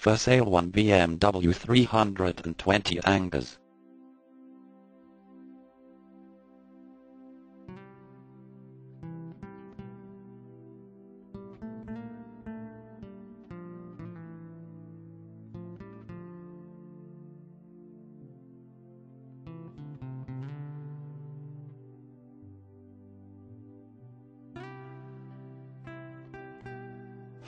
For sale one BMW 320 Angus.